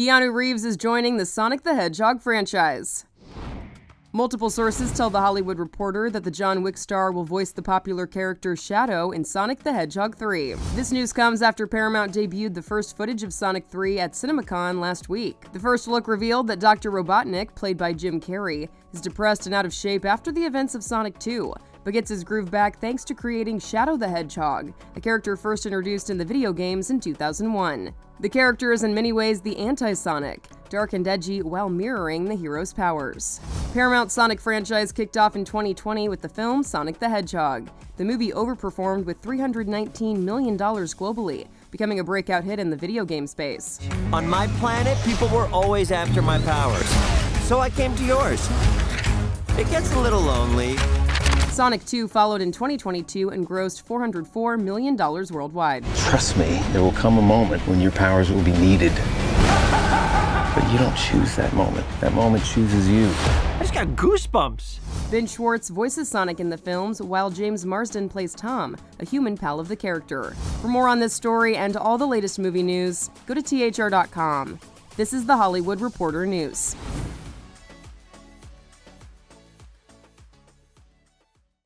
Keanu Reeves is joining the Sonic the Hedgehog franchise. Multiple sources tell The Hollywood Reporter that the John Wick star will voice the popular character Shadow in Sonic the Hedgehog 3. This news comes after Paramount debuted the first footage of Sonic 3 at CinemaCon last week. The first look revealed that Dr. Robotnik, played by Jim Carrey, is depressed and out of shape after the events of Sonic 2 but gets his groove back thanks to creating Shadow the Hedgehog, a character first introduced in the video games in 2001. The character is in many ways the anti-Sonic, dark and edgy while mirroring the hero's powers. Paramount's Sonic franchise kicked off in 2020 with the film Sonic the Hedgehog. The movie overperformed with $319 million globally, becoming a breakout hit in the video game space. On my planet, people were always after my powers, so I came to yours. It gets a little lonely, Sonic 2 followed in 2022 and grossed $404 million worldwide. Trust me, there will come a moment when your powers will be needed. But you don't choose that moment. That moment chooses you. I just got goosebumps. Ben Schwartz voices Sonic in the films, while James Marsden plays Tom, a human pal of the character. For more on this story and all the latest movie news, go to THR.com. This is the Hollywood Reporter News.